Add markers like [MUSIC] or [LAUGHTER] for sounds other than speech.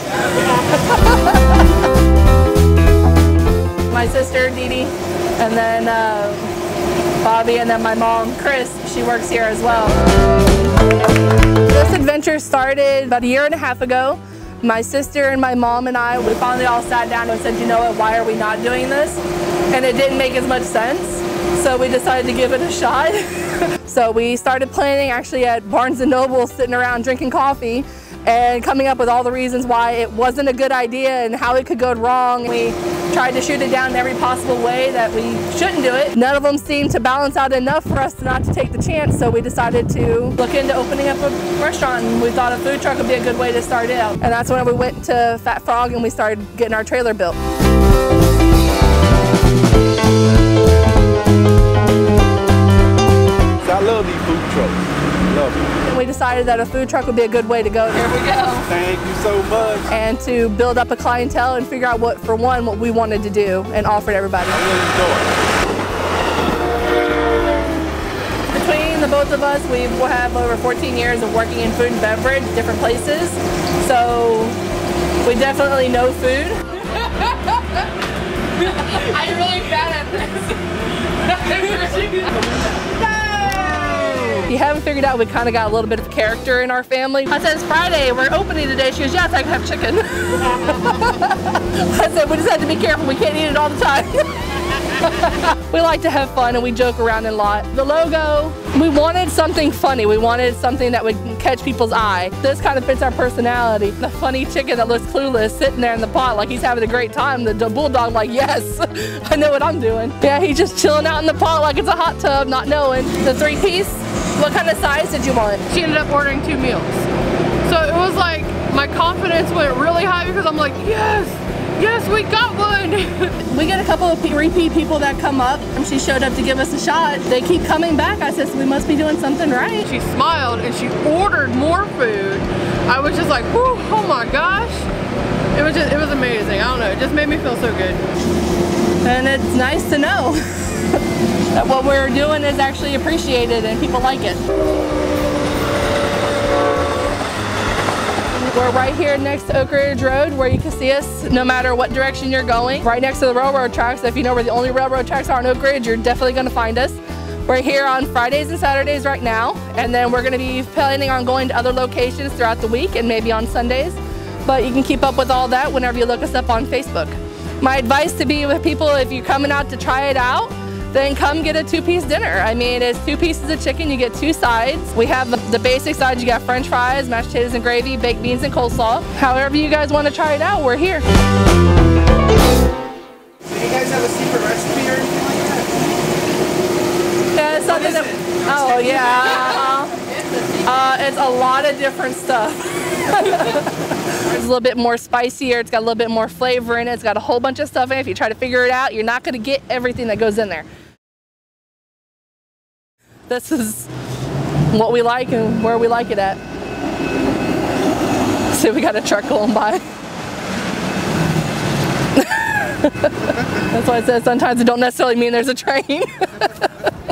[LAUGHS] my sister, Dee Dee, and then uh, Bobby, and then my mom, Chris. She works here as well. This adventure started about a year and a half ago. My sister and my mom and I, we finally all sat down and said, you know what, why are we not doing this? And it didn't make as much sense. So we decided to give it a shot. [LAUGHS] so we started planning actually at Barnes & Noble, sitting around drinking coffee and coming up with all the reasons why it wasn't a good idea and how it could go wrong. We tried to shoot it down in every possible way that we shouldn't do it. None of them seemed to balance out enough for us not to take the chance, so we decided to look into opening up a restaurant and we thought a food truck would be a good way to start it out. And that's when we went to Fat Frog and we started getting our trailer built. Decided that a food truck would be a good way to go. Here we go. Thank you so much. And to build up a clientele and figure out what, for one, what we wanted to do and offer to everybody. I really enjoy it. Between the both of us, we have over 14 years of working in food and beverage, different places. So we definitely know food. [LAUGHS] I'm really bad at If figured out, we kind of got a little bit of character in our family. I said, it's Friday, we're opening today. She goes, yes, I can have chicken. [LAUGHS] I said, we just have to be careful. We can't eat it all the time. [LAUGHS] we like to have fun and we joke around a lot. The logo, we wanted something funny. We wanted something that would catch people's eye. This kind of fits our personality. The funny chicken that looks clueless sitting there in the pot like he's having a great time. The, the bulldog like, yes, [LAUGHS] I know what I'm doing. Yeah, he's just chilling out in the pot like it's a hot tub, not knowing. The three piece, what kind of size did you want? She ended up ordering two meals. So it was like, my confidence went really high because I'm like, yes, yes, we got one. [LAUGHS] we get a couple of repeat people that come up and she showed up to give us a shot. They keep coming back. I said, so we must be doing something right. She smiled and she ordered more food. I was just like, Whew, oh my gosh. It was just, it was amazing. I don't know, it just made me feel so good. And it's nice to know [LAUGHS] that what we're doing is actually appreciated and people like it. We're right here next to Oak Ridge Road where you can see us no matter what direction you're going. Right next to the railroad tracks. If you know where the only railroad tracks are in Oak Ridge, you're definitely gonna find us. We're here on Fridays and Saturdays right now, and then we're gonna be planning on going to other locations throughout the week and maybe on Sundays. But you can keep up with all that whenever you look us up on Facebook. My advice to be with people, if you're coming out to try it out, then come get a two-piece dinner. I mean, it's two pieces of chicken, you get two sides. We have the, the basic sides, you got french fries, mashed potatoes and gravy, baked beans and coleslaw. However you guys want to try it out, we're here. Do you guys have a secret recipe or anything like that? Yeah, it's something that, oh yeah. [LAUGHS] Uh, it's a lot of different stuff. It's a little bit more spicier, it's got a little bit more flavor in it, it's got a whole bunch of stuff in it. If you try to figure it out, you're not gonna get everything that goes in there. This is what we like and where we like it at. So we got a truck going by. [LAUGHS] That's why I said sometimes it don't necessarily mean there's a train. [LAUGHS]